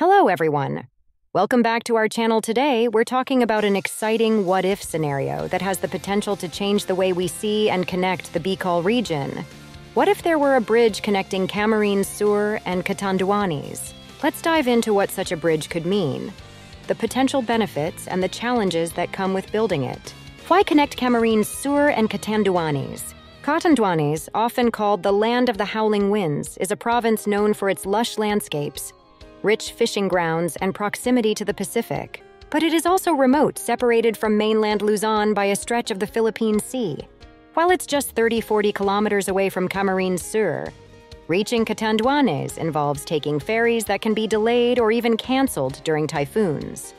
Hello, everyone. Welcome back to our channel today. We're talking about an exciting what if scenario that has the potential to change the way we see and connect the Bicol region. What if there were a bridge connecting Camarines Sur and Catanduanes? Let's dive into what such a bridge could mean, the potential benefits and the challenges that come with building it. Why connect Camarines Sur and Catanduanes? Catanduanes, often called the land of the howling winds, is a province known for its lush landscapes rich fishing grounds, and proximity to the Pacific. But it is also remote, separated from mainland Luzon by a stretch of the Philippine Sea. While it's just 30 40 kilometers away from Camarines Sur, reaching Catanduanes involves taking ferries that can be delayed or even canceled during typhoons.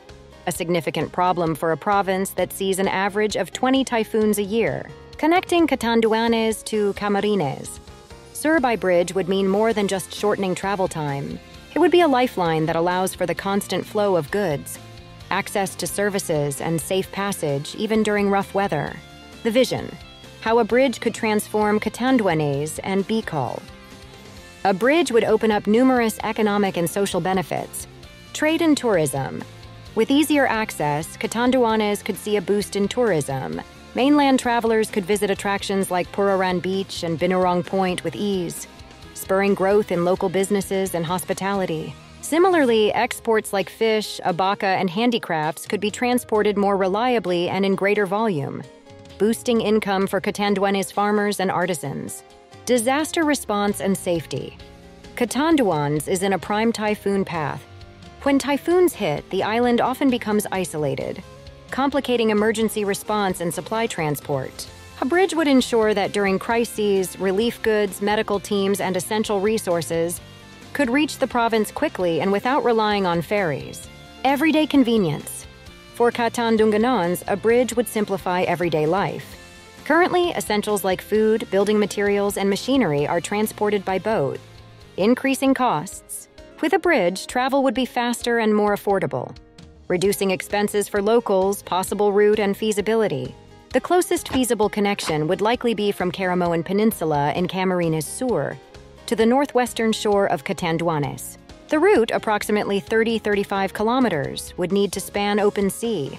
A significant problem for a province that sees an average of 20 typhoons a year. Connecting Catanduanes to Camarines. Sur by bridge would mean more than just shortening travel time. It would be a lifeline that allows for the constant flow of goods, access to services, and safe passage even during rough weather. The vision how a bridge could transform Catanduanes and Bicol. A bridge would open up numerous economic and social benefits. Trade and tourism. With easier access, Catanduanes could see a boost in tourism. Mainland travelers could visit attractions like Puraran Beach and Binurong Point with ease spurring growth in local businesses and hospitality. Similarly, exports like fish, abaca, and handicrafts could be transported more reliably and in greater volume, boosting income for Catanduanes farmers and artisans. Disaster response and safety. Catanduanes is in a prime typhoon path. When typhoons hit, the island often becomes isolated, complicating emergency response and supply transport. A bridge would ensure that during crises, relief goods, medical teams, and essential resources could reach the province quickly and without relying on ferries. Everyday convenience. For Catandunganons, a bridge would simplify everyday life. Currently, essentials like food, building materials, and machinery are transported by boat, increasing costs. With a bridge, travel would be faster and more affordable, reducing expenses for locals, possible route, and feasibility. The closest feasible connection would likely be from Caramoan Peninsula in Camarines Sur to the northwestern shore of Catanduanes. The route, approximately 30 35 kilometers, would need to span open sea,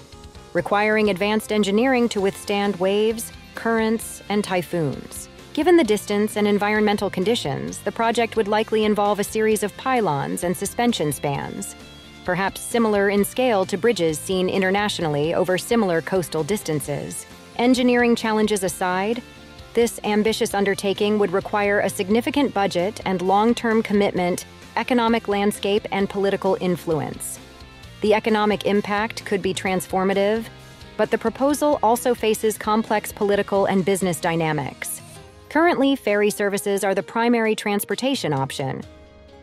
requiring advanced engineering to withstand waves, currents, and typhoons. Given the distance and environmental conditions, the project would likely involve a series of pylons and suspension spans, perhaps similar in scale to bridges seen internationally over similar coastal distances. Engineering challenges aside, this ambitious undertaking would require a significant budget and long term commitment, economic landscape, and political influence. The economic impact could be transformative, but the proposal also faces complex political and business dynamics. Currently, ferry services are the primary transportation option,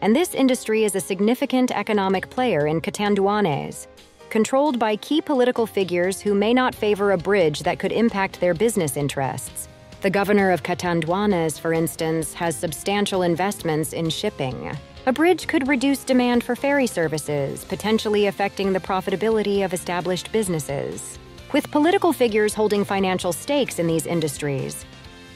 and this industry is a significant economic player in Catanduanes, controlled by key political figures who may not favor a bridge that could impact their business interests. The governor of Catanduanes, for instance, has substantial investments in shipping. A bridge could reduce demand for ferry services, potentially affecting the profitability of established businesses. With political figures holding financial stakes in these industries,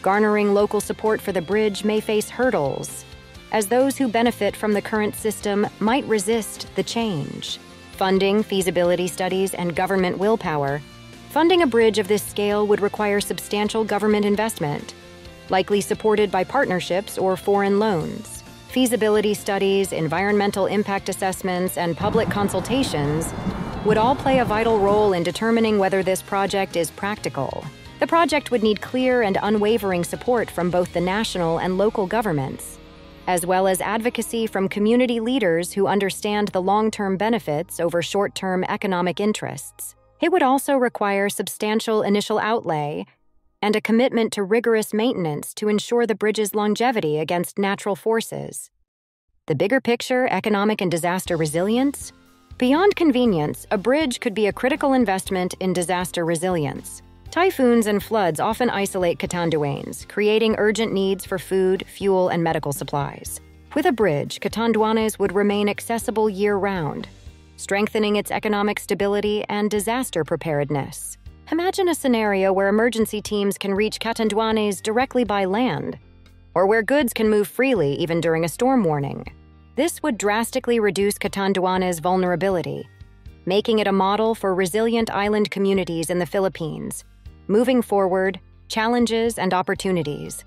garnering local support for the bridge may face hurdles, as those who benefit from the current system might resist the change funding, feasibility studies, and government willpower, funding a bridge of this scale would require substantial government investment, likely supported by partnerships or foreign loans. Feasibility studies, environmental impact assessments, and public consultations would all play a vital role in determining whether this project is practical. The project would need clear and unwavering support from both the national and local governments as well as advocacy from community leaders who understand the long term benefits over short term economic interests. It would also require substantial initial outlay and a commitment to rigorous maintenance to ensure the bridge's longevity against natural forces. The bigger picture, economic and disaster resilience? Beyond convenience, a bridge could be a critical investment in disaster resilience. Typhoons and floods often isolate Catanduanes, creating urgent needs for food, fuel, and medical supplies. With a bridge, Catanduanes would remain accessible year round, strengthening its economic stability and disaster preparedness. Imagine a scenario where emergency teams can reach Catanduanes directly by land, or where goods can move freely even during a storm warning. This would drastically reduce Catanduanes' vulnerability, making it a model for resilient island communities in the Philippines. Moving forward, challenges and opportunities.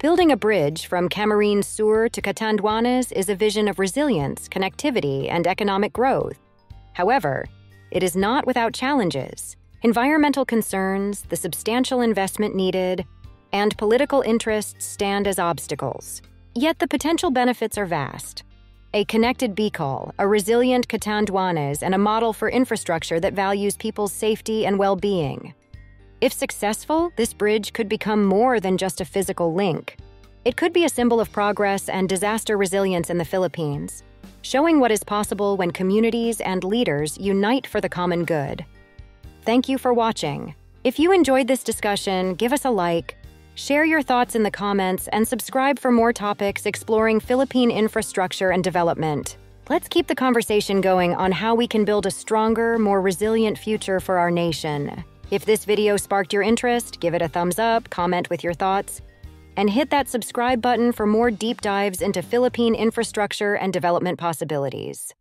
Building a bridge from Camarines Sur to Catanduanes is a vision of resilience, connectivity, and economic growth. However, it is not without challenges. Environmental concerns, the substantial investment needed, and political interests stand as obstacles. Yet the potential benefits are vast. A connected Bicol, a resilient Catanduanes, and a model for infrastructure that values people's safety and well being. If successful, this bridge could become more than just a physical link. It could be a symbol of progress and disaster resilience in the Philippines, showing what is possible when communities and leaders unite for the common good. Thank you for watching. If you enjoyed this discussion, give us a like, share your thoughts in the comments, and subscribe for more topics exploring Philippine infrastructure and development. Let's keep the conversation going on how we can build a stronger, more resilient future for our nation. If this video sparked your interest, give it a thumbs up, comment with your thoughts, and hit that subscribe button for more deep dives into Philippine infrastructure and development possibilities.